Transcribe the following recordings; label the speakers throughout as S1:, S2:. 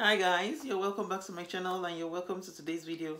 S1: hi guys you're welcome back to my channel and you're welcome to today's video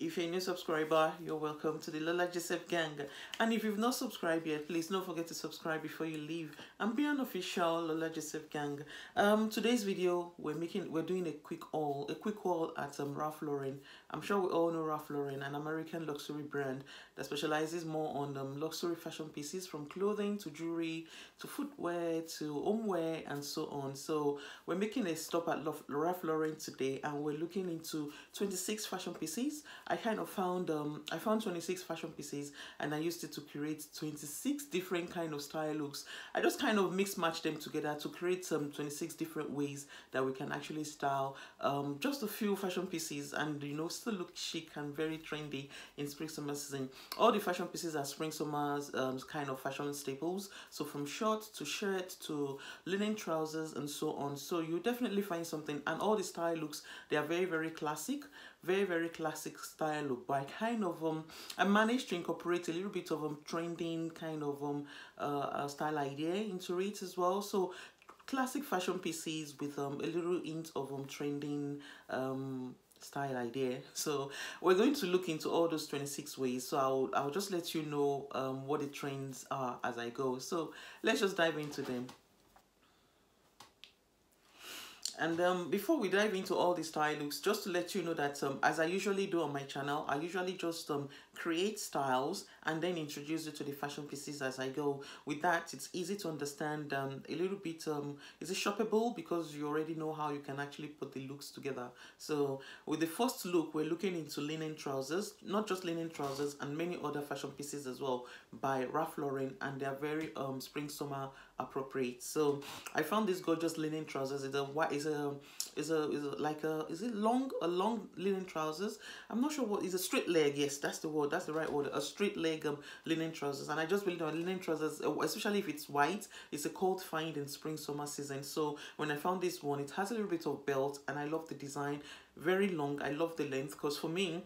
S1: if you're a new subscriber you're welcome to the lola joseph gang. And if you've not subscribed yet please don't forget to subscribe before you leave and be an official lola joseph gang. Um today's video we're making we're doing a quick haul a quick haul at um ralph lauren. I'm sure we all know ralph lauren an american luxury brand that specializes more on um, luxury fashion pieces from clothing to jewelry to footwear to homeware and so on. So we're making a stop at ralph lauren today and we're looking into 26 fashion pieces I kind of found um I found 26 fashion pieces and I used it to create 26 different kind of style looks. I just kind of mix match them together to create some 26 different ways that we can actually style um just a few fashion pieces and you know still look chic and very trendy in spring summer season. All the fashion pieces are spring summers um, kind of fashion staples. So from short to shirt to linen trousers and so on. So you definitely find something and all the style looks they are very very classic very very classic style look but I kind of um I managed to incorporate a little bit of um trending kind of um uh, style idea into it as well. So classic fashion pieces with um a little hint of um trending um style idea. So we're going to look into all those 26 ways. So i'll i'll just let you know um what the trends are as i go. So let's just dive into them and um, before we dive into all these style looks, just to let you know that um, as I usually do on my channel, I usually just um, create styles and then introduce you to the fashion pieces as I go. With that, it's easy to understand um, a little bit, um, is it shoppable because you already know how you can actually put the looks together. So with the first look, we're looking into linen trousers, not just linen trousers and many other fashion pieces as well by Ralph Lauren and they're very um, spring summer appropriate. So I found this gorgeous linen trousers. It's a white, is a, is a, is a, like a, is it long, a long linen trousers? I'm not sure what, is a straight leg. Yes, that's the word that's the right word, a straight leg um, linen trousers. And I just really know linen trousers, uh, especially if it's white, it's a cold find in spring, summer season. So when I found this one, it has a little bit of belt and I love the design. Very long. I love the length because for me,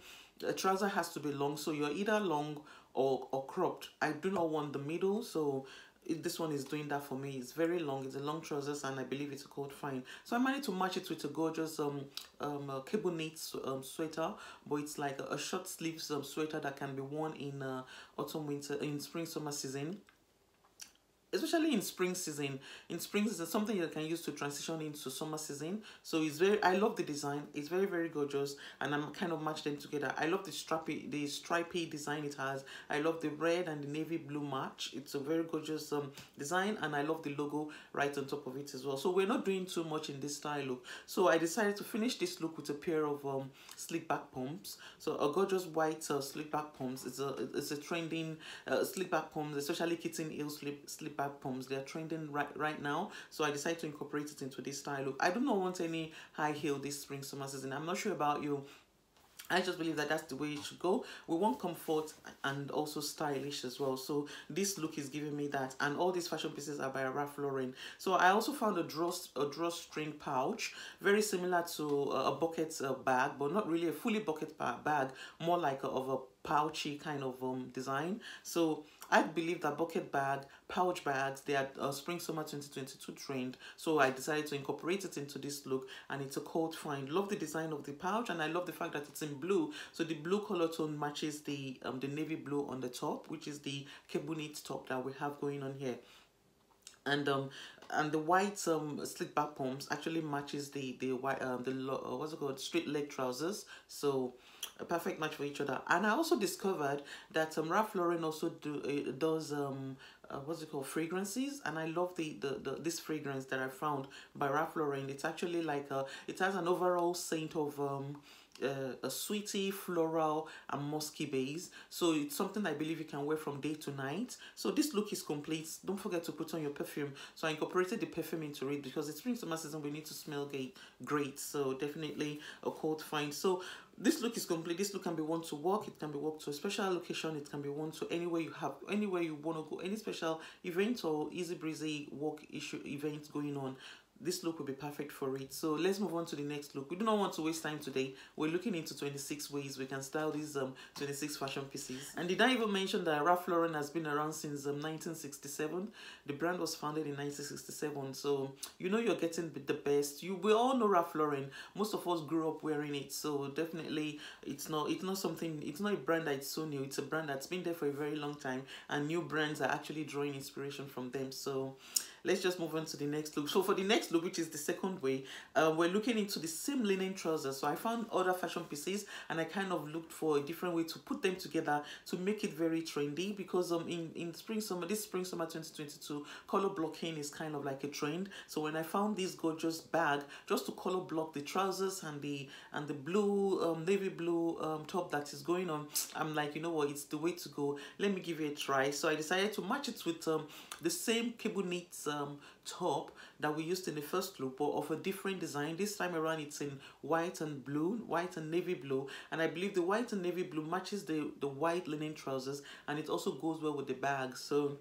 S1: a trouser has to be long. So you're either long or, or cropped. I do not want the middle. So this one is doing that for me. It's very long. It's a long trousers and i believe it's a cold fine. So i managed to match it with a gorgeous um um uh, cable knit um, sweater but it's like a, a short sleeves um, sweater that can be worn in uh, autumn winter in spring summer season especially in spring season. In spring season something you can use to transition into summer season. So it's very i love the design. It's very very gorgeous and i'm kind of match them together. I love the stripy the stripy design it has. I love the red and the navy blue match. It's a very gorgeous um design and i love the logo right on top of it as well. So we're not doing too much in this style look. So i decided to finish this look with a pair of um slick back pumps. So a gorgeous white uh, slick back pumps. It's a it's a trending uh, slick back pumps especially kitten heel slip slip pumps they're trending right right now so i decided to incorporate it into this style look i do not want any high heel this spring summer season i'm not sure about you I just believe that that's the way it should go. We want comfort and also stylish as well. So this look is giving me that. And all these fashion pieces are by Ralph Lauren. So I also found a draw, a drawstring pouch. Very similar to a bucket uh, bag, but not really a fully bucket bag. More like a, of a pouchy kind of um design. So i believe that bucket bag pouch bags they are uh, spring summer 2022 trend. So i decided to incorporate it into this look and it's a cold find. Love the design of the pouch and i love the fact that it's in blue. So the blue color tone matches the um the navy blue on the top which is the cable knit top that we have going on here and um and the white um slick back pumps actually matches the the white um the uh, what's it called? Straight leg trousers. So a perfect match for each other. And i also discovered that um ralph lauren also do uh, does um uh, what's it called? Fragrances. And i love the, the the this fragrance that i found by ralph lauren. It's actually like a it has an overall scent of um uh, a sweetie, floral, and musky base. So it's something I believe you can wear from day to night. So this look is complete. Don't forget to put on your perfume. So I incorporated the perfume into it because it's spring summer season. We need to smell great. So definitely a cold find. So this look is complete. This look can be worn to work. It can be worn to a special location. It can be worn to anywhere you have, anywhere you want to go, any special event or easy breezy work issue event going on this look will be perfect for it. So let's move on to the next look. We do not want to waste time today. We're looking into 26 ways we can style these um 26 fashion pieces. And did i even mention that ralph lauren has been around since um, 1967 the brand was founded in 1967 so you know you're getting the best. You we all know ralph lauren. Most of us grew up wearing it. So definitely it's not it's not something it's not a brand that's so new. It's a brand that's been there for a very long time and new brands are actually drawing inspiration from them. So let's just move on to the next look. So for the next look which is the second way uh, we're looking into the same linen trousers. So i found other fashion pieces and i kind of looked for a different way to put them together to make it very trendy because um in in spring summer this spring summer 2022 color blocking is kind of like a trend. So when i found this gorgeous bag just to color block the trousers and the and the blue um navy blue um top that is going on i'm like you know what? It's the way to go. Let me give it a try. So i decided to match it with um the same cable knits um, top that we used in the first loop but of a different design. This time around it's in white and blue white and navy blue. And i believe the white and navy blue matches the the white linen trousers and it also goes well with the bag. So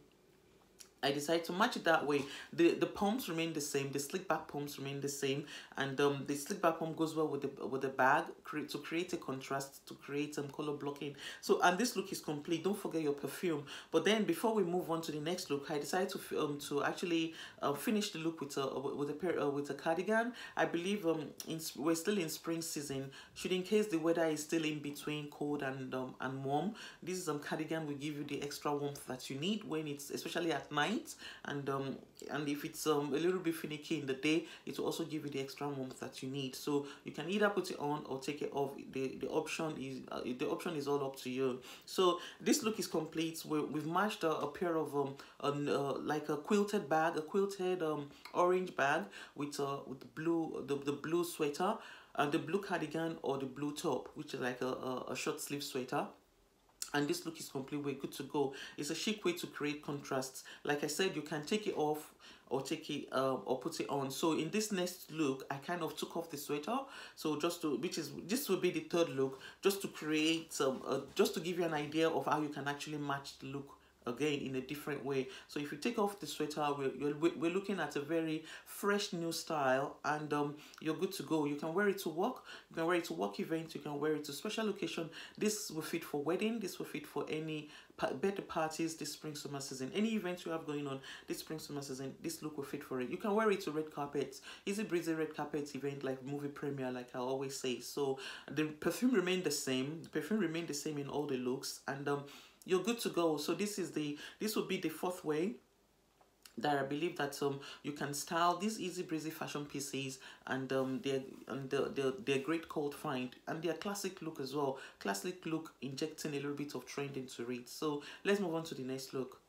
S1: I decided to match it that way. The the pumps remain the same. The slick back pumps remain the same, and um, the slick back pump goes well with the with the bag to create a contrast to create some color blocking. So and this look is complete. Don't forget your perfume. But then before we move on to the next look, I decided to um to actually uh, finish the look with a with a pair uh, with a cardigan. I believe um in we're still in spring season. Should in case the weather is still in between cold and um and warm, this is um cardigan will give you the extra warmth that you need when it's especially at night night and um and if it's um a little bit finicky in the day it will also give you the extra warmth that you need. So you can either put it on or take it off. The the option is uh, the option is all up to you. So this look is complete. We, we've matched a, a pair of um an, uh, like a quilted bag a quilted um orange bag with uh with blue the, the blue sweater and the blue cardigan or the blue top which is like a, a, a short sleeve sweater and this look is complete we're good to go. It's a chic way to create contrasts like i said you can take it off or take it um, or put it on. So in this next look i kind of took off the sweater. So just to which is this will be the third look just to create some uh, just to give you an idea of how you can actually match the look again in a different way. So if you take off the sweater we're, we're looking at a very fresh new style and um you're good to go. You can wear it to work. You can wear it to work events. You can wear it to special location this will fit for wedding. This will fit for any birthday parties this spring summer season. Any events you have going on this spring summer season this look will fit for it. You can wear it to red carpets. Easy breezy red carpet event like movie premiere like i always say? So the perfume remain the same. The perfume remain the same in all the looks. And um you're good to go. So this is the this will be the fourth way that I believe that um you can style these easy breezy fashion pieces and um they're and they're, they're, they're great cold find and they're classic look as well. Classic look injecting a little bit of trend into it. So let's move on to the next look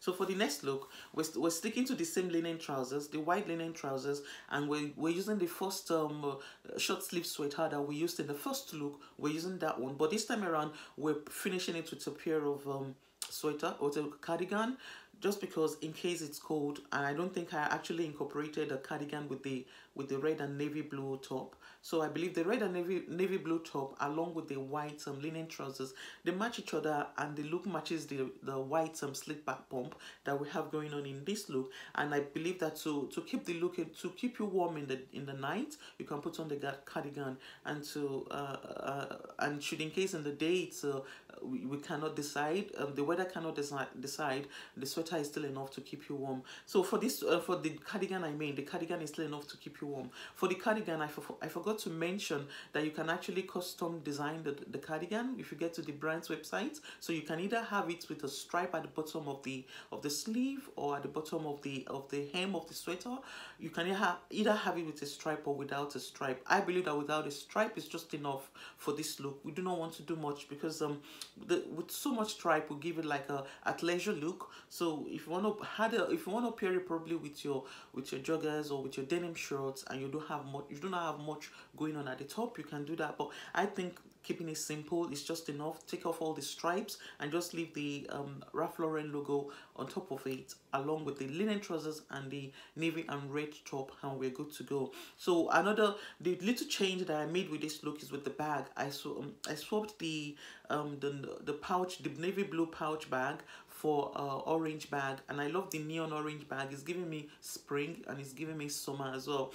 S1: So for the next look, we're, we're sticking to the same linen trousers, the white linen trousers, and we're, we're using the first um, uh, short sleeve sweater that we used in the first look. We're using that one, but this time around, we're finishing it with a pair of um, sweater or a cardigan just because in case it's cold and I don't think I actually incorporated a cardigan with the with the red and navy blue top so I believe the red and navy, navy blue top along with the white um, linen trousers, they match each other and the look matches the, the white um, slit back pump that we have going on in this look. And I believe that to, to keep the look, to keep you warm in the in the night, you can put on the cardigan and to, uh, uh, and should in case in the day it's, uh, we, we cannot decide, um, the weather cannot decide, decide, the sweater is still enough to keep you warm. So for this, uh, for the cardigan I mean, the cardigan is still enough to keep you warm. For the cardigan, I, I forgot forgot to mention that you can actually custom design the, the cardigan if you get to the brand's website. So you can either have it with a stripe at the bottom of the of the sleeve or at the bottom of the of the hem of the sweater. You can either, either have it with a stripe or without a stripe. I believe that without a stripe is just enough for this look. We do not want to do much because um the, with so much stripe we give it like a athleisure look. So if you want to had a, if you want to pair it probably with your with your joggers or with your denim shorts and you don't have much you do not have much going on at the top you can do that. But i think keeping it simple is just enough. Take off all the stripes and just leave the um, Ralph Lauren logo on top of it along with the linen trousers and the navy and red top and we're good to go. So another the little change that I made with this look is with the bag. I sw um, I swapped the um the the pouch the navy blue pouch bag for uh, orange bag. And I love the neon orange bag. It's giving me spring and it's giving me summer as well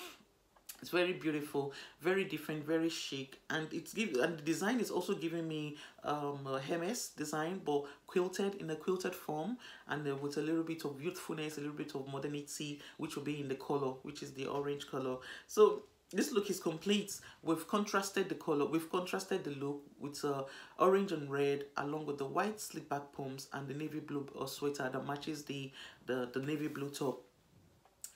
S1: it's very beautiful very different very chic and it's give and the design is also giving me um Hermes design but quilted in a quilted form and uh, with a little bit of youthfulness a little bit of modernity which will be in the color which is the orange color. So this look is complete. We've contrasted the color we've contrasted the look with uh, orange and red along with the white slip back pumps and the navy blue uh, sweater that matches the, the the navy blue top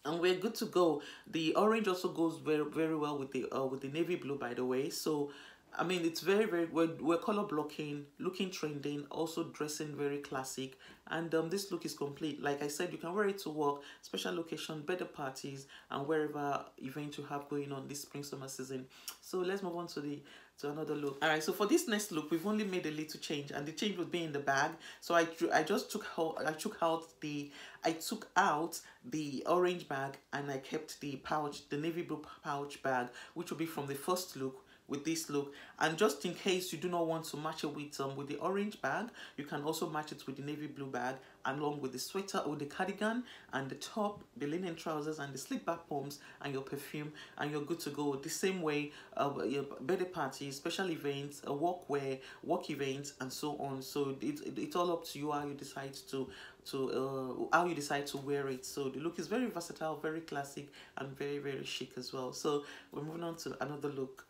S1: and we're good to go the orange also goes very very well with the uh, with the navy blue by the way so I mean, it's very, very, we're, we're color blocking, looking trending, also dressing very classic. And um, this look is complete. Like I said, you can wear it to work, special location, better parties, and wherever event you have going on this spring summer season. So let's move on to the to another look. All right, so for this next look, we've only made a little change, and the change would be in the bag. So I drew I just took out I took out the I took out the orange bag, and I kept the pouch, the navy blue pouch bag, which will be from the first look with this look. And just in case you do not want to match it with um with the orange bag you can also match it with the navy blue bag along with the sweater or the cardigan and the top the linen trousers and the slip back pumps and your perfume. And you're good to go. The same way uh, your birthday party special events a walk wear work events and so on. So it, it, it's all up to you how you decide to to uh, how you decide to wear it. So the look is very versatile very classic and very very chic as well. So we're moving on to another look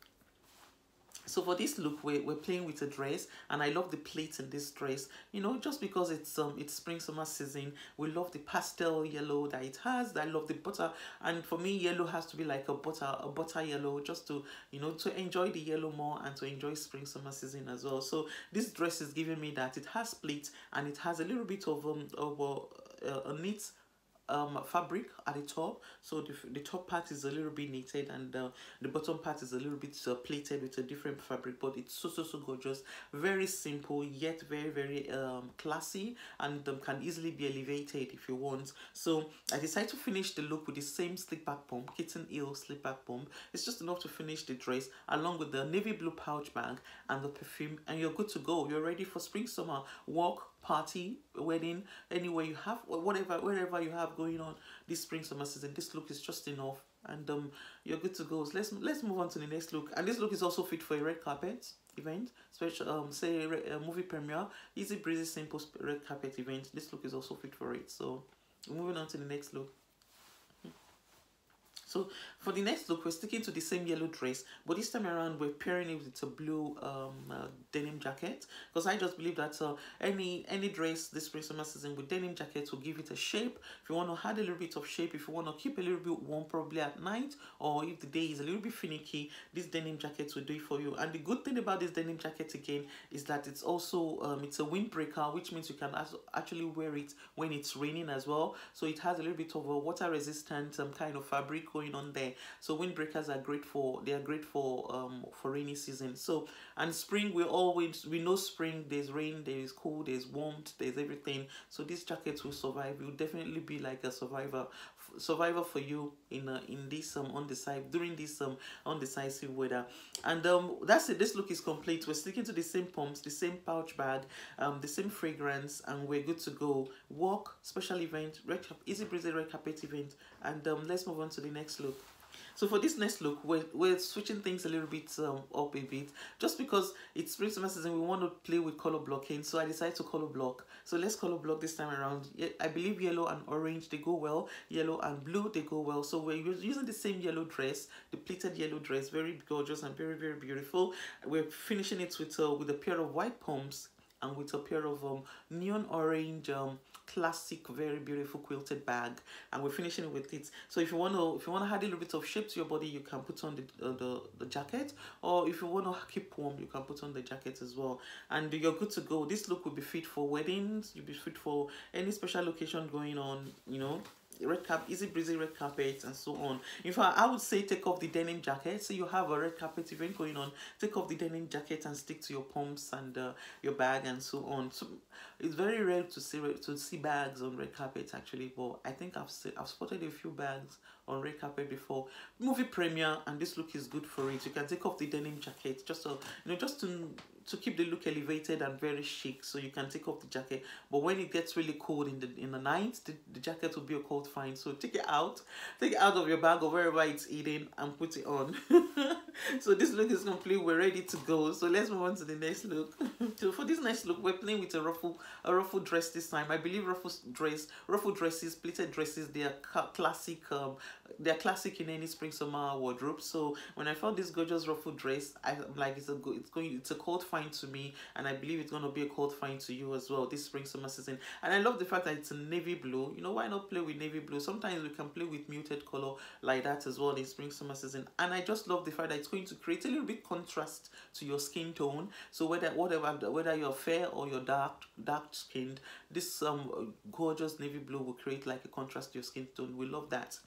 S1: so for this look we're, we're playing with a dress and i love the pleats in this dress you know just because it's um it's spring summer season. We love the pastel yellow that it has i love the butter and for me yellow has to be like a butter a butter yellow just to you know to enjoy the yellow more and to enjoy spring summer season as well. So this dress is giving me that. It has pleats and it has a little bit of um of uh, a knit um fabric at the top. So the, the top part is a little bit knitted and uh, the bottom part is a little bit uh, plated with a different fabric but it's so so so gorgeous. Very simple yet very very um classy and um, can easily be elevated if you want. So i decided to finish the look with the same slip back pump kitten heel slip back pump it's just enough to finish the dress along with the navy blue pouch bag and the perfume and you're good to go. You're ready for spring summer. Walk party, wedding, anywhere you have, whatever, wherever you have going on this spring summer season. This look is just enough, and um, you're good to go. So let's let's move on to the next look, and this look is also fit for a red carpet event, special um say a, a movie premiere, easy breezy simple red carpet event. This look is also fit for it. So moving on to the next look. So for the next look, we're sticking to the same yellow dress, but this time around we're pairing it with a blue um, uh, denim jacket because I just believe that uh, any any dress this spring summer season with denim jacket will give it a shape. If you want to add a little bit of shape, if you want to keep a little bit warm probably at night or if the day is a little bit finicky, this denim jacket will do it for you. And the good thing about this denim jacket again is that it's also um, it's a windbreaker, which means you can actually wear it when it's raining as well. So it has a little bit of a water resistant um, kind of fabric going on there. So windbreakers are great for they are great for um for rainy season. So and spring we always we know spring there's rain there is cold there's warmth there's everything. So these jackets will survive. You'll definitely be like a survivor survivor for you in uh, in this um undecisive during this um undecisive weather. And um that's it. This look is complete. We're sticking to the same pumps the same pouch bag um the same fragrance and we're good to go. Walk special event red easy breezy red carpet event. And um let's move on to the next look so for this next look, we're, we're switching things a little bit um, up a bit. Just because it's spring summer season, we want to play with color blocking. So I decided to color block. So let's color block this time around. I believe yellow and orange, they go well. Yellow and blue, they go well. So we're using the same yellow dress, the pleated yellow dress. Very gorgeous and very, very beautiful. We're finishing it with, uh, with a pair of white pumps and with a pair of um, neon orange um, classic very beautiful quilted bag and we're finishing it with it. So if you want to if you want to add a little bit of shape to your body you can put on the uh, the, the jacket. Or if you want to keep warm you can put on the jacket as well. And you're good to go. This look will be fit for weddings. You'll be fit for any special location going on you know red cap easy breezy red carpet and so on. In fact i would say take off the denim jacket. So you have a red carpet event going on. Take off the denim jacket and stick to your pumps and uh, your bag and so on. So it's very rare to see to see bags on red carpet actually but i think i've i've spotted a few bags on red carpet before. Movie premiere and this look is good for it. You can take off the denim jacket just so you know just to to keep the look elevated and very chic so you can take off the jacket. But when it gets really cold in the in the night the, the jacket will be a cold fine so take it out take it out of your bag or wherever it's eating and put it on. So this look is complete. We're ready to go. So let's move on to the next look. So for this next look we're playing with a ruffle a ruffle dress this time. I believe ruffle dress ruffle dresses pleated dresses they are classic um they're classic in any spring summer wardrobe. So when i found this gorgeous ruffle dress i'm like it's a good it's going it's a cold fine to me and i believe it's going to be a cold fine to you as well this spring summer season. And i love the fact that it's a navy blue. You know why not play with navy blue? Sometimes we can play with muted color like that as well in spring summer season. And i just love the fact that it's going to create a little bit contrast to your skin tone. So whether whatever whether you're fair or you're dark dark skinned this um gorgeous navy blue will create like a contrast to your skin tone. We love that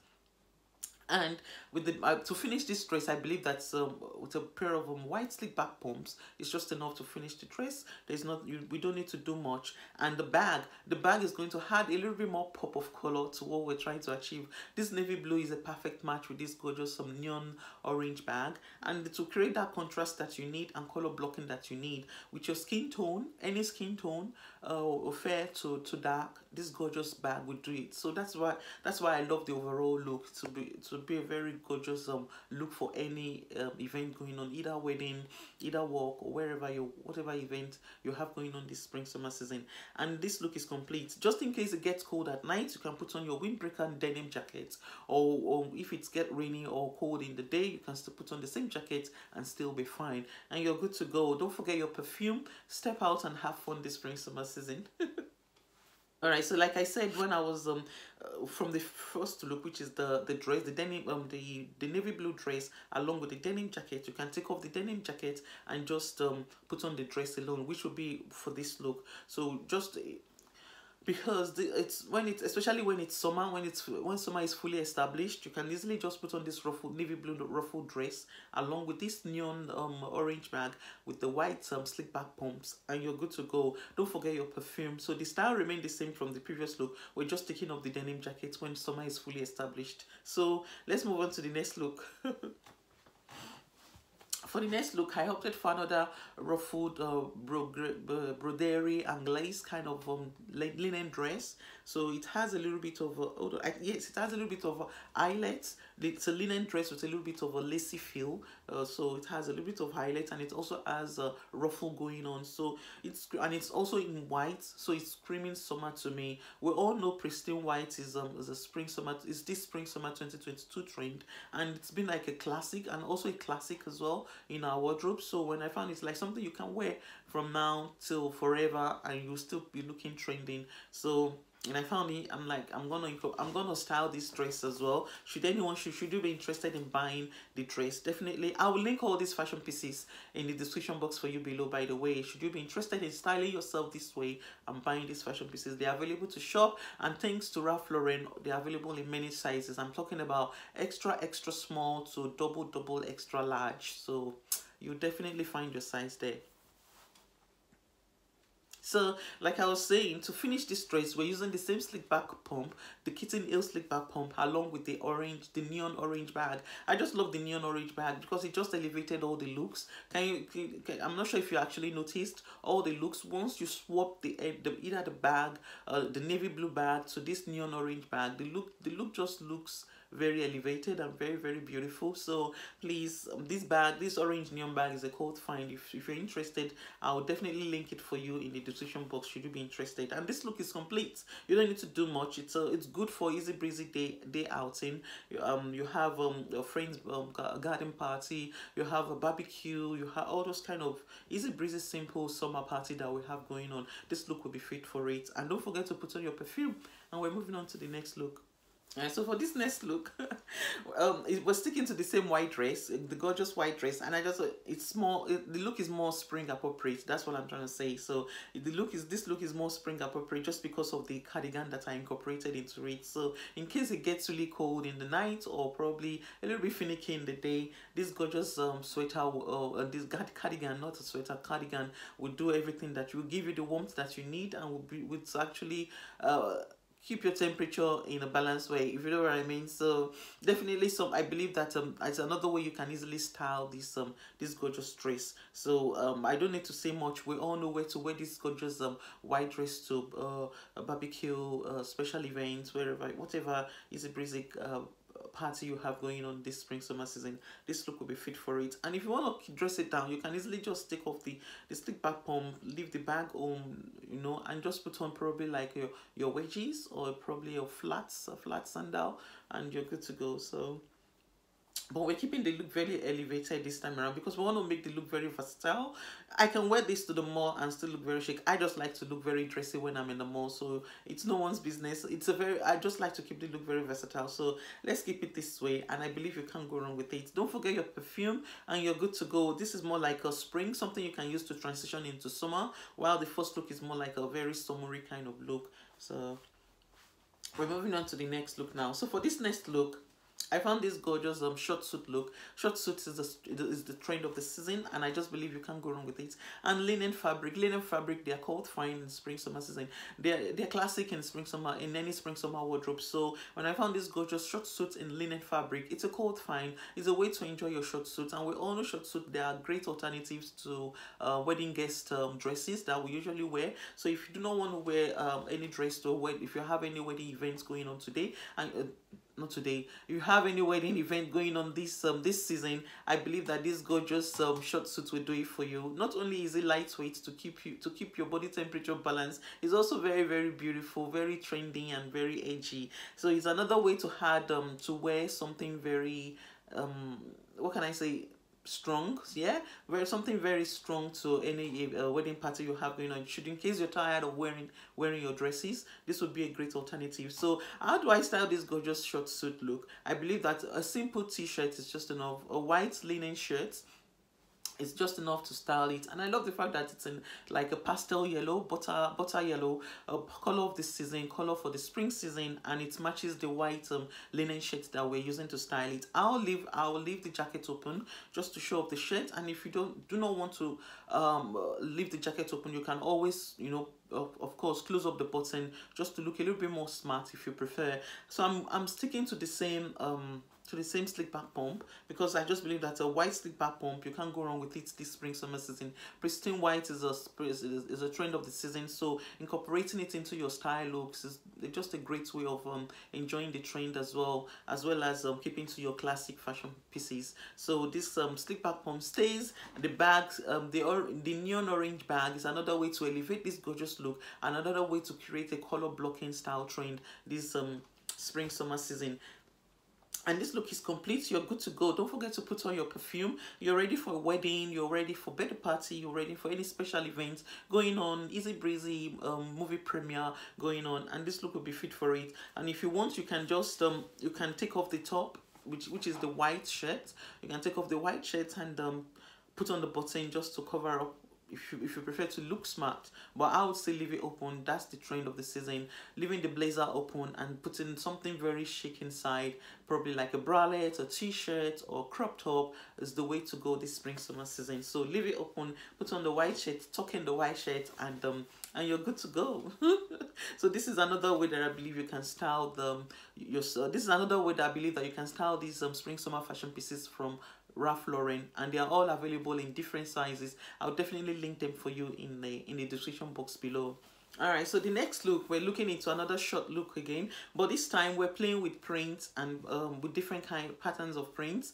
S1: and with the uh, to finish this dress i believe that's um, with a pair of um, white slick back pumps it's just enough to finish the dress there's not you, we don't need to do much. And the bag the bag is going to add a little bit more pop of color to what we're trying to achieve. This navy blue is a perfect match with this gorgeous some um, neon orange bag. And to create that contrast that you need and color blocking that you need with your skin tone any skin tone uh, fair to to dark this gorgeous bag will do it. So that's why that's why i love the overall look to be to be a very gorgeous um look for any um, event going on either wedding either walk or wherever you whatever event you have going on this spring summer season. And this look is complete. Just in case it gets cold at night you can put on your windbreaker and denim jacket. Or, or if it's get rainy or cold in the day you can still put on the same jacket and still be fine. And you're good to go. Don't forget your perfume. Step out and have fun this spring summer season all right so like i said when i was um uh, from the first look which is the the dress the denim um the the navy blue dress along with the denim jacket you can take off the denim jacket and just um put on the dress alone which will be for this look. So just because the, it's when it's especially when it's summer when it's when summer is fully established you can easily just put on this ruffled navy blue ruffled dress along with this neon um orange bag with the white um slick back pumps and you're good to go. Don't forget your perfume. So the style remained the same from the previous look. We're just taking off the denim jacket when summer is fully established. So let's move on to the next look For the next look, I opted for another ruffled uh, broderie anglaise kind of um, linen dress. So it has a little bit of, a, yes, it has a little bit of eyelets. It's a linen dress with a little bit of a lacy feel. Uh, so it has a little bit of highlights and it also has a ruffle going on. So it's, and it's also in white. So it's screaming summer to me. We all know pristine white is, um, is a spring summer, is this spring summer 2022 trend. And it's been like a classic and also a classic as well in our wardrobe. So when I found it's like something you can wear from now till forever and you'll still be looking trending. So and I found it. I'm like, I'm gonna I'm gonna style this dress as well. Should anyone should should you be interested in buying the dress? Definitely, I will link all these fashion pieces in the description box for you below. By the way, should you be interested in styling yourself this way and buying these fashion pieces, they are available to shop. And thanks to Ralph Lauren, they are available in many sizes. I'm talking about extra extra small to double double extra large. So you definitely find your size there. So, like I was saying, to finish this dress, we're using the same slick back pump, the Kitten heel slick back pump, along with the orange, the neon orange bag. I just love the neon orange bag because it just elevated all the looks. Can you? Can, I'm not sure if you actually noticed all the looks once you swap the, eh, the either the bag, uh, the navy blue bag to this neon orange bag. The look, the look just looks very elevated and very very beautiful. So please um, this bag this orange neon bag is a cold find. If, if you're interested i'll definitely link it for you in the description box should you be interested. And this look is complete. You don't need to do much. It's a, it's good for easy breezy day day outing. Um you have um a friend's um, garden party. You have a barbecue. You have all those kind of easy breezy simple summer party that we have going on. This look will be fit for it. And don't forget to put on your perfume. And we're moving on to the next look So for this next look, um, it was sticking to the same white dress, the gorgeous white dress, and I just it's more it, the look is more spring appropriate. That's what I'm trying to say. So the look is this look is more spring appropriate just because of the cardigan that I incorporated into it. So in case it gets really cold in the night or probably a little bit finicky in the day, this gorgeous um sweater or uh, this cardigan, not a sweater cardigan, will do everything that will give you the warmth that you need and will be would actually uh keep your temperature in a balanced way if you know what i mean. So definitely some i believe that um it's another way you can easily style this um this gorgeous dress. So um i don't need to say much. We all know where to wear this gorgeous um white dress to uh barbecue uh special events wherever whatever is a basic uh party you have going on this spring summer season this look will be fit for it. And if you want to dress it down you can easily just take off the the stick back pump leave the bag home you know and just put on probably like your your wedges or probably your flats a flat sandal and you're good to go. So but we're keeping the look very elevated this time around because we want to make the look very versatile. I can wear this to the mall and still look very chic. I just like to look very dressy when i'm in the mall so it's no one's business. It's a very i just like to keep the look very versatile so let's keep it this way and i believe you can't go wrong with it. Don't forget your perfume and you're good to go. This is more like a spring something you can use to transition into summer while the first look is more like a very summery kind of look. So we're moving on to the next look now. So for this next look I found this gorgeous um short suit look. Short suit is the is the trend of the season, and I just believe you can't go wrong with it. And linen fabric, linen fabric, they are called fine in spring summer season. They're they're classic in spring summer in any spring summer wardrobe. So when I found this gorgeous short suit in linen fabric, it's a cold fine. It's a way to enjoy your short suit, and we all know short suit. They are great alternatives to uh, wedding guest um, dresses that we usually wear. So if you do not want to wear um, any dress to wear, if you have any wedding events going on today, and uh, not today. You have any wedding event going on this um this season i believe that this gorgeous um short suit will do it for you. Not only is it lightweight to keep you to keep your body temperature balanced it's also very very beautiful very trendy and very edgy. So it's another way to add um to wear something very um what can i say strong yeah? Very something very strong to any uh, wedding party you have going on. Should in case you're tired of wearing wearing your dresses this would be a great alternative. So how do i style this gorgeous short suit look? I believe that a simple t-shirt is just enough. A white linen shirt it's just enough to style it. And i love the fact that it's in like a pastel yellow butter butter yellow a color of the season color for the spring season and it matches the white um, linen shirt that we're using to style it. I'll leave i'll leave the jacket open just to show off the shirt. And if you don't do not want to um leave the jacket open you can always you know of, of course close up the button just to look a little bit more smart if you prefer. So i'm i'm sticking to the same um to the same slick back pump because I just believe that a white slick back pump you can't go wrong with it this spring summer season. Pristine white is a is, is a trend of the season so incorporating it into your style looks is just a great way of um enjoying the trend as well as well as um keeping to your classic fashion pieces. So this um slick back pump stays the bags um the or the neon orange bag is another way to elevate this gorgeous look another way to create a color blocking style trend this um spring summer season and this look is complete. You're good to go. Don't forget to put on your perfume. You're ready for a wedding. You're ready for birthday party. You're ready for any special events going on. Easy breezy um, movie premiere going on. And this look will be fit for it. And if you want you can just um you can take off the top which which is the white shirt. You can take off the white shirt and um put on the button just to cover up if you, if you prefer to look smart but i would say leave it open. That's the trend of the season. Leaving the blazer open and putting something very chic inside probably like a bralette a t-shirt or crop top is the way to go this spring summer season. So leave it open put on the white shirt tuck in the white shirt and um and you're good to go. So this is another way that i believe you can style them your uh, this is another way that i believe that you can style these um spring summer fashion pieces from Ralph Lauren and they are all available in different sizes. I'll definitely link them for you in the in the description box below. Alright, so the next look, we're looking into another short look again, but this time we're playing with prints and um, with different kind patterns of prints.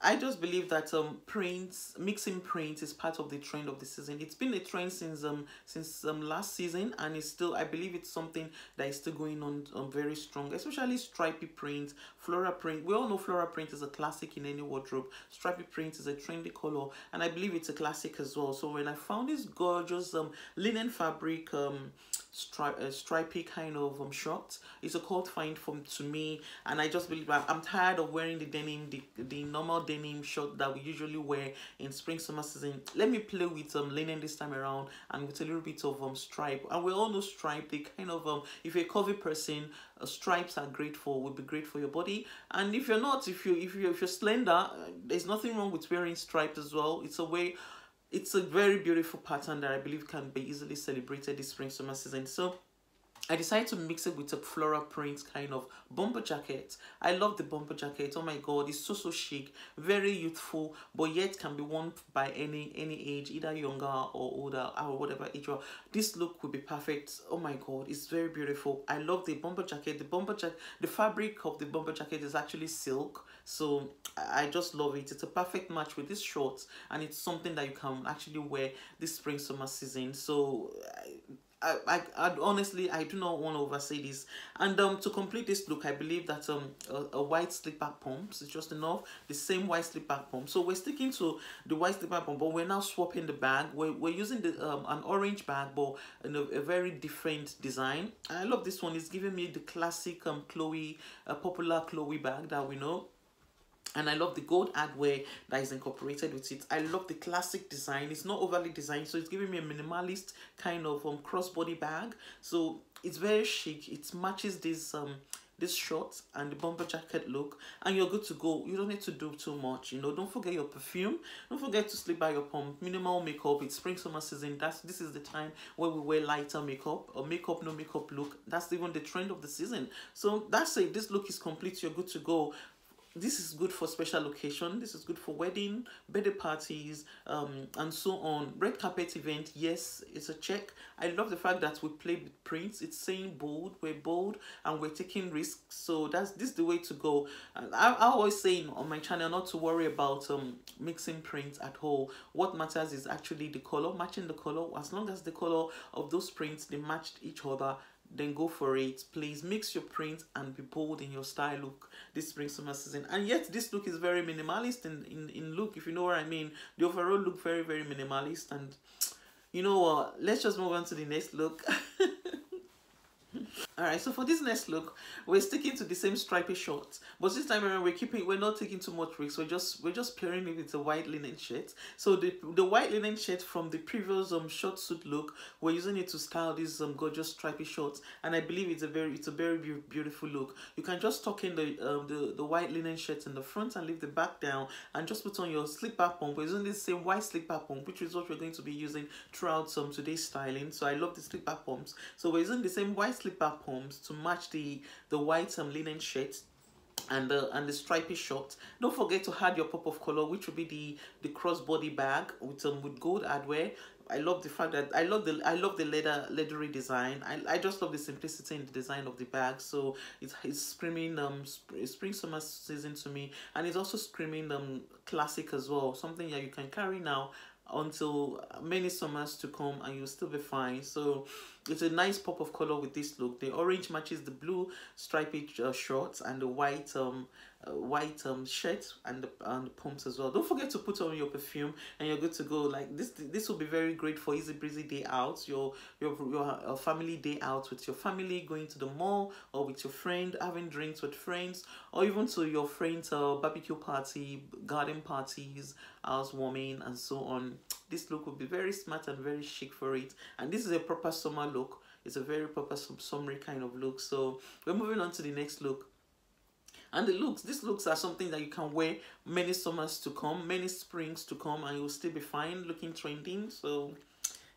S1: I just believe that um prints mixing prints is part of the trend of the season. It's been a trend since um since um last season and it's still I believe it's something that is still going on um, very strong, especially stripy print, floral print. We all know floral print is a classic in any wardrobe. Stripy print is a trendy color and I believe it's a classic as well. So when I found this gorgeous um linen fabric um stri- uh, stripy kind of um short it's a cold find from to me and i just believe i'm tired of wearing the denim the, the normal denim short that we usually wear in spring summer season. Let me play with um linen this time around and with a little bit of um stripe. And we all know stripe they kind of um if you're a curvy person uh, stripes are great for will be great for your body. And if you're not if you if you if you're slender uh, there's nothing wrong with wearing stripes as well. It's a way it's a very beautiful pattern that I believe can be easily celebrated this spring summer season. So I decided to mix it with a floral print kind of bomber jacket. I love the bomber jacket. Oh my god, it's so so chic, very youthful, but yet can be worn by any any age, either younger or older or whatever age. This look will be perfect. Oh my god, it's very beautiful. I love the bomber jacket. The bomber jacket, the fabric of the bomber jacket is actually silk, so I just love it. It's a perfect match with this shorts, and it's something that you can actually wear this spring summer season. So. I, I, I I, honestly I do not want to oversay this. And um to complete this look I believe that um a, a white slipper pumps is just enough. The same white slipper pump so we're sticking to the white slipper pump but we're now swapping the bag. We're, we're using the um an orange bag but in a, a very different design. I love this one. It's giving me the classic um Chloe a popular Chloe bag that we know and I love the gold hardware that is incorporated with it. I love the classic design. It's not overly designed, so it's giving me a minimalist kind of um crossbody bag. So it's very chic. It matches this um this short and the bomber jacket look. And you're good to go. You don't need to do too much you know. Don't forget your perfume. Don't forget to sleep by your pump. Minimal makeup. It's spring summer season. That's this is the time where we wear lighter makeup or makeup no makeup look. That's even the trend of the season. So that's it. This look is complete. You're good to go this is good for special location this is good for wedding birthday parties um and so on. Red carpet event yes it's a check. I love the fact that we play with prints. It's saying bold we're bold and we're taking risks. So that's this is the way to go. I, I always saying on my channel not to worry about um mixing prints at all. What matters is actually the color matching the color. As long as the color of those prints they matched each other then go for it. Please mix your print and be bold in your style look this spring summer season. And yet this look is very minimalist in, in in look if you know what i mean. The overall look very very minimalist. And you know what? Let's just move on to the next look all right so for this next look we're sticking to the same stripy shorts but this time around we're keeping we're not taking too much risks we're just we're just pairing it with a white linen shirt. So the the white linen shirt from the previous um short suit look we're using it to style these um gorgeous stripy shorts and i believe it's a very it's a very be beautiful look. You can just tuck in the um the, the white linen shirt in the front and leave the back down and just put on your slip back pump. We're using the same white slip back pump which is what we're going to be using throughout some um, today's styling. So i love the slip back pumps. So we're using the same white slip back pumps to match the the white um, linen shirt and the and the stripy shorts don't forget to add your pop of color which will be the the crossbody bag with um with gold hardware I love the fact that I love the I love the leather leathery design. I, I just love the simplicity in the design of the bag. So it's it's screaming um spring summer season to me, and it's also screaming um classic as well. Something that you can carry now until many summers to come and you'll still be fine so it's a nice pop of color with this look. The orange matches the blue striped uh, shorts and the white um uh, white um shirt and the, and the pumps as well. Don't forget to put on your perfume and you're good to go. Like this this will be very great for easy breezy day out. Your your your uh, family day out with your family going to the mall or with your friend having drinks with friends or even to your friends uh, barbecue party garden parties housewarming and so on this look will be very smart and very chic for it. And this is a proper summer look. It's a very proper summery kind of look. So we're moving on to the next look. And the looks these looks are something that you can wear many summers to come many springs to come and you'll still be fine looking trending. So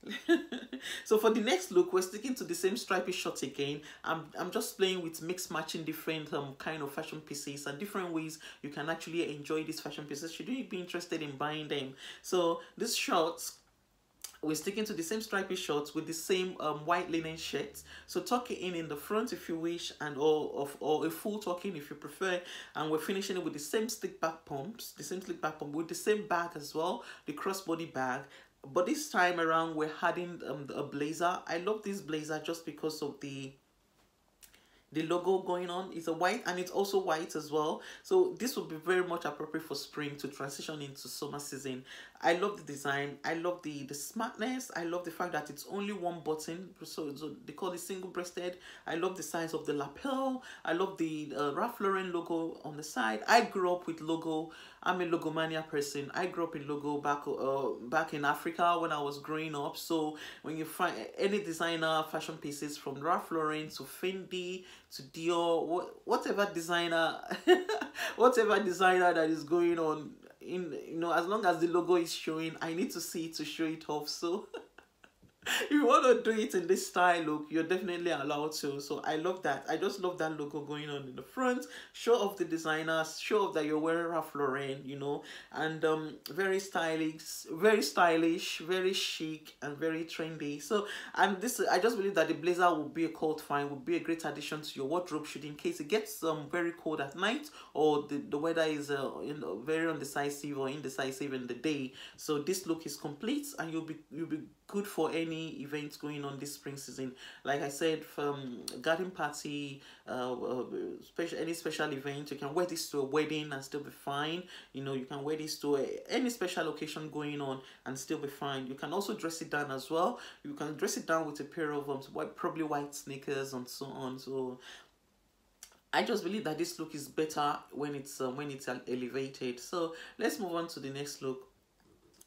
S1: so for the next look we're sticking to the same stripy short again. I'm i'm just playing with mix matching different um kind of fashion pieces and different ways you can actually enjoy these fashion pieces should you be interested in buying them. So this shorts we're sticking to the same stripy shorts with the same um, white linen shirt. So tuck it in in the front if you wish and or of or a full tucking if you prefer. And we're finishing it with the same slick back pumps the same slick back pump with the same bag as well the crossbody bag but this time around we're adding um, a blazer. I love this blazer just because of the the logo going on. Is a white and it's also white as well. So this will be very much appropriate for spring to transition into summer season I love the design. I love the the smartness. I love the fact that it's only one button. So, so they call it single breasted. I love the size of the lapel. I love the uh, Ralph Lauren logo on the side. I grew up with logo. I'm a logomania person. I grew up in logo back uh, back in Africa when I was growing up. So when you find any designer fashion pieces from Ralph Lauren to Fendi to Dior, whatever designer, whatever designer that is going on in you know as long as the logo is showing i need to see it to show it off so if you want to do it in this style look you're definitely allowed to. So i love that. I just love that logo going on in the front. Show off the designers. Show off that you're wearing Ralph Lauren you know. And um very stylish very stylish very chic and very trendy. So and this i just believe that the blazer will be a cold find would be a great addition to your wardrobe should in case it gets um very cold at night or the, the weather is uh, you know very undecisive or indecisive in the day. So this look is complete and you'll be you'll be good for any events going on this spring season. Like i said from garden party uh, uh, special any special event you can wear this to a wedding and still be fine. You know you can wear this to a, any special occasion going on and still be fine. You can also dress it down as well. You can dress it down with a pair of um, white, probably white sneakers and so on. So I just believe that this look is better when it's uh, when it's elevated. So let's move on to the next look.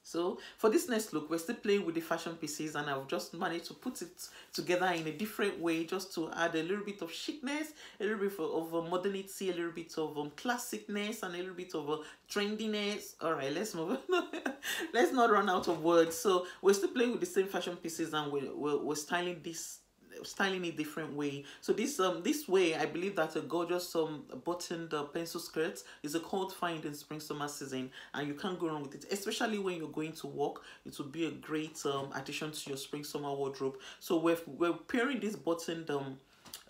S1: So for this next look, we're still playing with the fashion pieces and I've just managed to put it together in a different way just to add a little bit of chicness, a little bit of, of modernity, a little bit of um, classicness and a little bit of uh, trendiness. All right, let's move on. let's not run out of words. So we're still playing with the same fashion pieces and we're, we're, we're styling this styling it different way. So this um this way i believe that a gorgeous um buttoned uh, pencil skirt is a cold find in spring summer season and you can't go wrong with it especially when you're going to work. It will be a great um addition to your spring summer wardrobe. So we're, we're pairing this buttoned um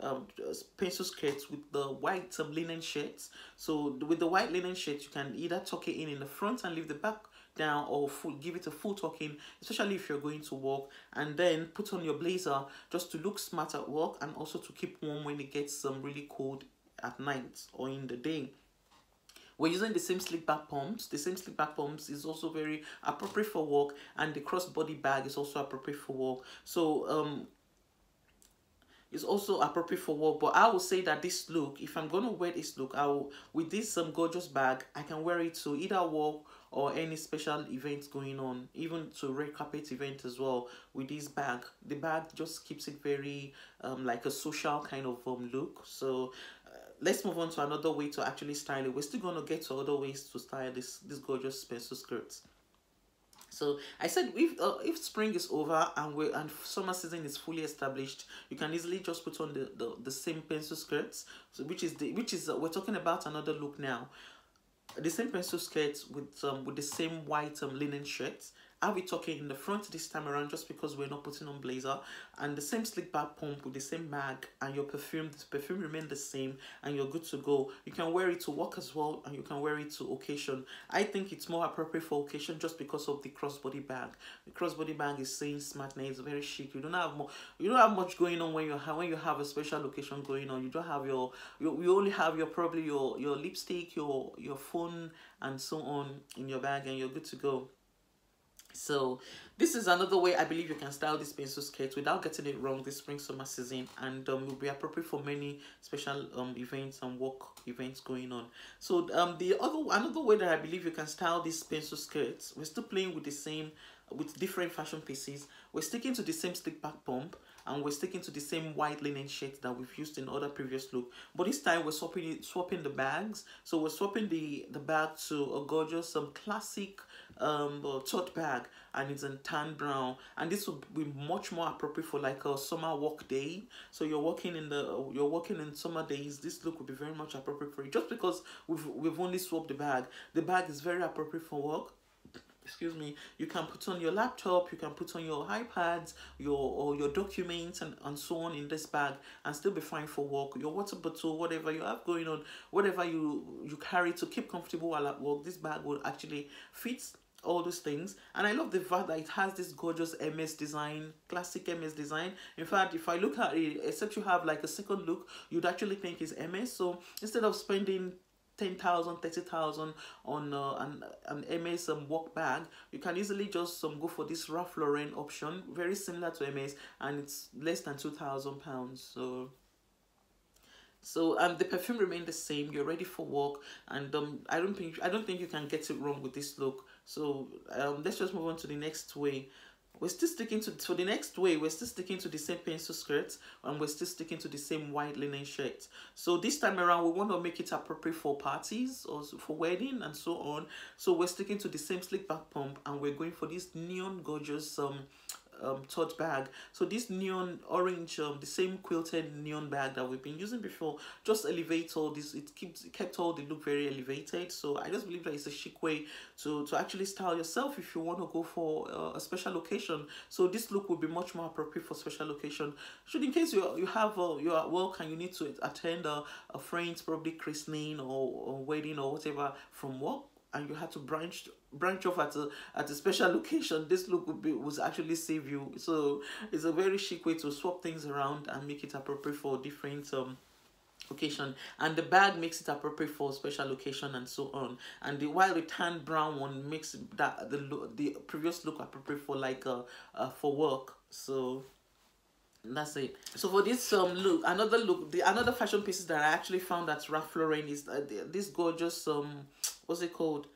S1: um, pencil skirts with the white um, linen shirts. So with the white linen shirt, you can either tuck it in in the front and leave the back down or full, give it a full tucking, especially if you're going to work. And then put on your blazer just to look smart at work and also to keep warm when it gets um, really cold at night or in the day. We're using the same slingback pumps. The same slingback pumps is also very appropriate for work and the crossbody bag is also appropriate for work. So um, is also appropriate for work but i will say that this look if i'm to wear this look i will with this um gorgeous bag i can wear it to either work or any special events going on. Even to red carpet event as well with this bag the bag just keeps it very um like a social kind of um look. So uh, let's move on to another way to actually style it. We're still going to get to other ways to style this this gorgeous pencil skirts. So i said if uh, if spring is over and we and summer season is fully established you can easily just put on the the, the same pencil skirts so which is the which is uh, we're talking about another look now the same pencil skirts with um with the same white um linen shirts I'll be talking in the front this time around just because we're not putting on blazer. And the same slingback pump with the same bag and your perfume the perfume remain the same and you're good to go. You can wear it to work as well and you can wear it to occasion. I think it's more appropriate for occasion just because of the crossbody bag. The crossbody bag is saying smartness very chic. You don't have more you don't have much going on when you have when you have a special occasion going on. You don't have your you, you only have your probably your your lipstick your your phone and so on in your bag and you're good to go so this is another way i believe you can style this pencil skirt without getting it wrong this spring summer season and um, will be appropriate for many special um events and work events going on. So um the other another way that i believe you can style this pencil skirts we're still playing with the same with different fashion pieces. We're sticking to the same slingback pump and we're sticking to the same white linen shirt that we've used in other previous look. But this time we're swapping swapping the bags. So we're swapping the the bag to a gorgeous some um, classic um tote bag and it's in tan brown. And this would be much more appropriate for like a summer work day. So you're working in the you're working in summer days this look will be very much appropriate for you. Just because we've we've only swapped the bag. The bag is very appropriate for work. Excuse me. You can put on your laptop you can put on your ipads your or your documents and, and so on in this bag and still be fine for work. Your water bottle whatever you have going on whatever you you carry to keep comfortable while at work this bag will actually fit all those things. And i love the fact that it has this gorgeous ms design classic ms design. In fact if i look at it except you have like a second look you'd actually think it's ms so instead of spending 10,000, 30,000 on uh, an, an MS um, work bag, you can easily just um, go for this Ralph Lauren option, very similar to MS, and it's less than 2,000 pounds. So so um the perfume remained the same. You're ready for work and um i don't think i don't think you can get it wrong with this look so um let's just move on to the next way. We're still sticking to for the next way we're still sticking to the same pencil skirt and we're still sticking to the same white linen shirt. So this time around we want to make it appropriate for parties or for wedding and so on. So we're sticking to the same slingback pump and we're going for this neon gorgeous um um, tote bag. So this neon orange, um, the same quilted neon bag that we've been using before, just elevates all this. It keeps it kept all the look very elevated. So I just believe that it's a chic way to to actually style yourself if you want to go for uh, a special occasion. So this look will be much more appropriate for special occasion. Should in case you you have uh, you're at work and you need to attend a, a friend's probably christening or, or wedding or whatever from work and you had to branch branch off at a at a special location this look would be was actually save you. So it's a very chic way to swap things around and make it appropriate for different um occasion. And the bag makes it appropriate for special occasion and so on. And the while the tan brown one makes that the look the previous look appropriate for like uh, uh for work. So that's it. So for this um look another look the another fashion pieces that i actually found at ralph lauren is uh, this gorgeous um what's it called?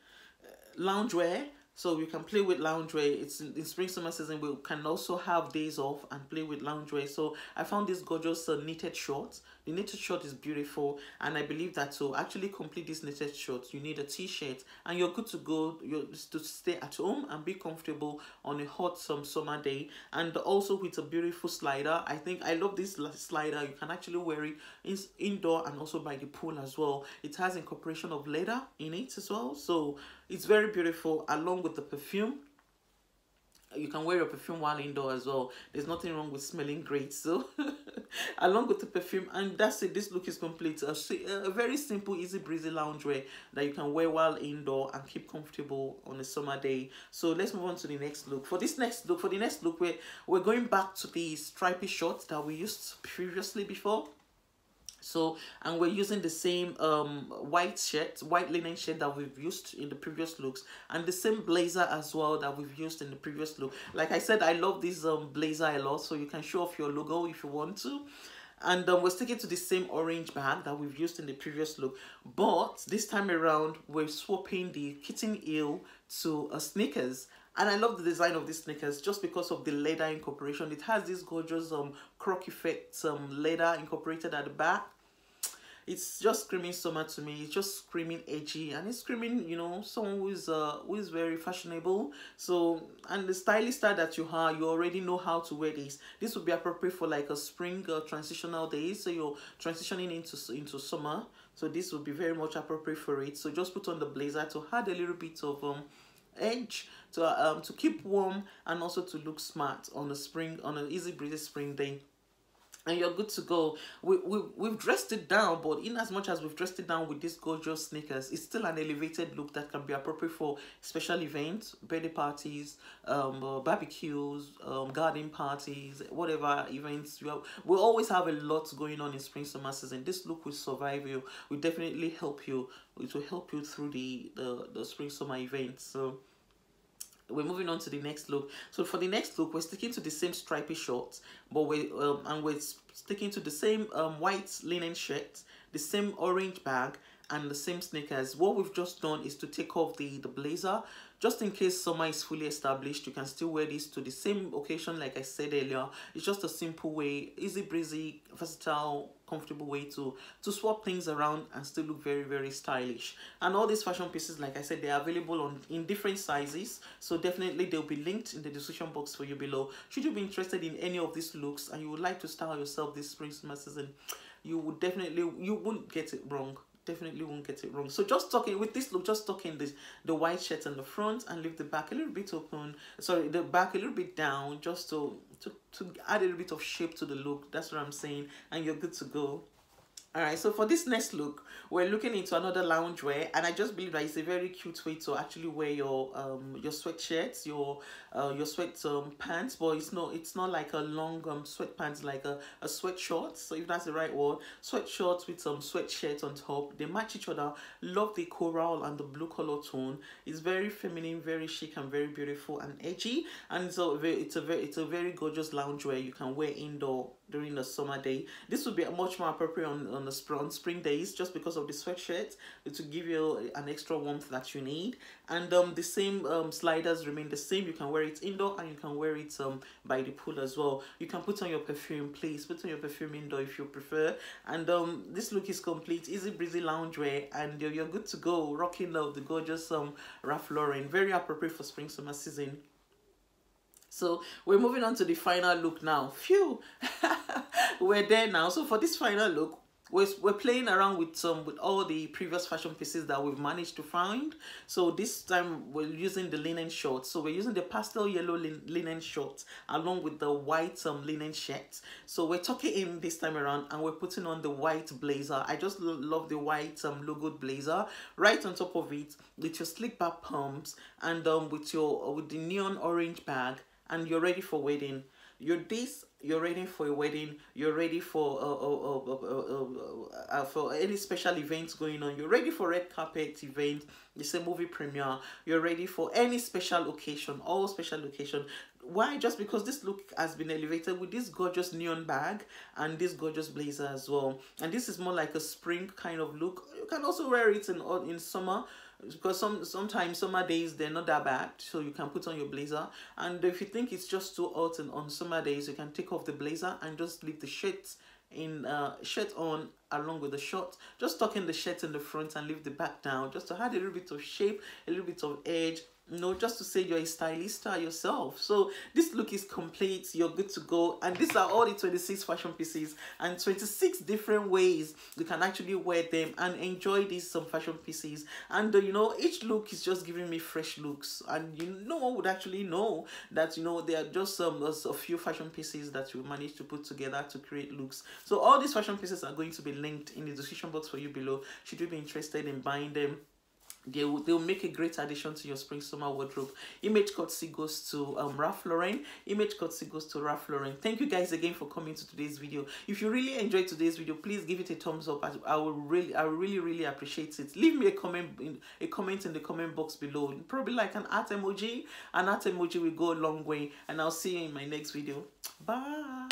S1: Uh, loungewear so we can play with loungewear it's in, in, spring summer season we can also have days off and play with loungewear so i found this gorgeous uh, knitted shorts. The knitted short is beautiful and i believe that to actually complete this knitted short you need a t-shirt and you're good to go. You're to stay at home and be comfortable on a hot some summer day. And also with a beautiful slider. I think i love this slider. You can actually wear it in, indoor and also by the pool as well. It has incorporation of leather in it as well. So it's very beautiful along with the perfume. You can wear your perfume while indoor as well. There's nothing wrong with smelling great so. Along with the perfume and that's it. This look is complete. A, a very simple easy breezy loungewear that you can wear while indoor and keep comfortable on a summer day. So let's move on to the next look. For this next look for the next look we're, we're going back to the stripy shorts that we used previously before so and we're using the same um white shirt white linen shirt that we've used in the previous looks and the same blazer as well that we've used in the previous look like i said i love this um blazer a lot so you can show off your logo if you want to and um, we're sticking to the same orange bag that we've used in the previous look but this time around we're swapping the kitten heel to a sneakers and I love the design of these sneakers just because of the leather incorporation. It has this gorgeous um croc effect um leather incorporated at the back. It's just screaming summer to me. It's just screaming edgy and it's screaming, you know, someone who is uh who is very fashionable. So and the stylish style that you have, you already know how to wear this. This would be appropriate for like a spring uh, transitional day. So you're transitioning into into summer. So this would be very much appropriate for it. So just put on the blazer to add a little bit of um edge to um to keep warm and also to look smart on a spring on an easy breezy spring day and you're good to go. We, we, we've dressed it down, but in as much as we've dressed it down with these gorgeous sneakers, it's still an elevated look that can be appropriate for special events, birthday parties, um, uh, barbecues, um, garden parties, whatever events. We, we always have a lot going on in spring summer season. This look will survive you. Will definitely help you. It will help you through the, the, the spring summer events. So we're moving on to the next look. So for the next look we're sticking to the same stripy shorts but we um, and we're sticking to the same um, white linen shirt the same orange bag and the same sneakers. What we've just done is to take off the the blazer just in case summer is fully established you can still wear this to the same occasion like i said earlier. It's just a simple way easy breezy versatile comfortable way to to swap things around and still look very very stylish. And all these fashion pieces like i said they're available on in different sizes. So definitely they'll be linked in the description box for you below. Should you be interested in any of these looks and you would like to style yourself this spring summer season you would definitely you won't get it wrong definitely won't get it wrong. So just talking with this look just talking this the white shirt on the front and leave the back a little bit open. Sorry the back a little bit down just to to, to add a little bit of shape to the look. That's what i'm saying. And you're good to go all right so for this next look we're looking into another loungewear and i just believe that it's a very cute way to actually wear your um your sweatshirts your uh your sweat um pants but it's not it's not like a long um sweatpants like a, a sweat shorts so if that's the right word sweat shorts with some sweatshirt on top. They match each other. Love the coral and the blue color tone. It's very feminine very chic and very beautiful and edgy. And so it's a very it's a very gorgeous loungewear you can wear indoor during the summer day. This would be much more appropriate on, on the spring, spring days just because of the sweatshirt it to give you an extra warmth that you need. And um the same um sliders remain the same. You can wear it indoor and you can wear it um by the pool as well. You can put on your perfume please. Put on your perfume indoor if you prefer. And um this look is complete. Easy breezy loungewear and you're, you're good to go. Rocking up the gorgeous um Ralph Lauren. Very appropriate for spring summer season so we're moving on to the final look now. Phew! We're there now. So for this final look we're, we're playing around with some with all the previous fashion pieces that we've managed to find. So this time we're using the linen shorts. So we're using the pastel yellow lin linen shorts along with the white um linen shirt. So we're tucking in this time around and we're putting on the white blazer. I just love the white um logoed blazer. Right on top of it with your back pumps and um with your with the neon orange bag and you're ready for wedding. You're this you're ready for a wedding. You're ready for uh, uh, uh, uh, for any special events going on. You're ready for red carpet event it's a movie premiere. You're ready for any special occasion all special occasion why? Just because this look has been elevated with this gorgeous neon bag and this gorgeous blazer as well. And this is more like a spring kind of look. You can also wear it in in summer because some sometimes summer days they're not that bad. So you can put on your blazer. And if you think it's just too hot and on summer days you can take off the blazer and just leave the shirt in uh shirt on along with the short just tucking the shirt in the front and leave the back down just to add a little bit of shape a little bit of edge no just to say you're a stylista yourself. So this look is complete. You're good to go. And these are all the 26 fashion pieces and 26 different ways you can actually wear them and enjoy these some fashion pieces. And uh, you know each look is just giving me fresh looks. And you no one would actually know that you know there are just some um, a few fashion pieces that you managed to put together to create looks. So all these fashion pieces are going to be linked in the description box for you below. Should you be interested in buying them they will, they'll make a great addition to your spring summer wardrobe. Image courtesy goes to um ralph lauren. Image courtesy goes to ralph lauren. Thank you guys again for coming to today's video. If you really enjoyed today's video please give it a thumbs up. I, I will really i really really appreciate it. Leave me a comment in a comment in the comment box below. Probably like an art emoji. An art emoji will go a long way. And i'll see you in my next video. Bye